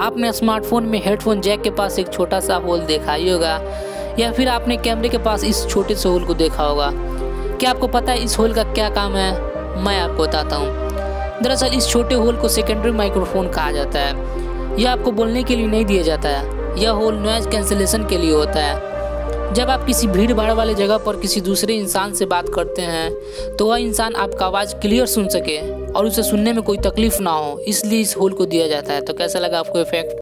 आपने स्मार्टफ़ोन में headphone Jack के पास एक छोटा सा होल देखा ही होगा, या फिर आपने कैमरे के पास इस छोटे से होल को देखा होगा। क्या आपको पता है इस होल का क्या काम है? मैं आपको बताता हूँ। दरअसल इस छोटे होल को सेकेंडरी माइक्रोफोन कहा जाता है। यह आपको बोलने के लिए नहीं दिया जाता है। यह होल नॉइज़ कैंसिलेशन के लिए होता है। जब आप किसी भीड़ भाड़ वाले जगह पर किसी दूसरे इंसान से बात करते हैं तो वह इंसान आपका आवाज़ क्लियर सुन सके। और उसे सुनने में कोई तकलीफ़ ना हो, इसलिए इस होल को दिया जाता है। तो कैसा लगा आपको इफ़ेक्ट